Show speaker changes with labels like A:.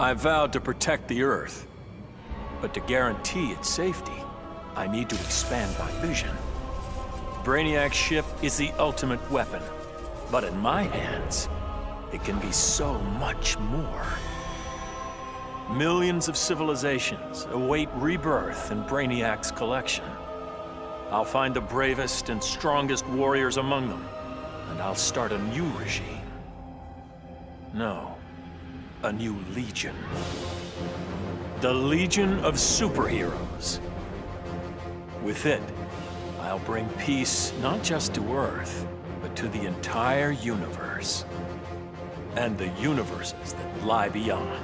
A: I vowed to protect the Earth. But to guarantee its safety, I need to expand my vision. Brainiac's ship is the ultimate weapon. But in my hands, it can be so much more. Millions of civilizations await rebirth in Brainiac's collection. I'll find the bravest and strongest warriors among them, and I'll start a new regime. No, a new legion. The Legion of Superheroes. With it, I'll bring peace not just to Earth, but to the entire universe. And the universes that lie beyond.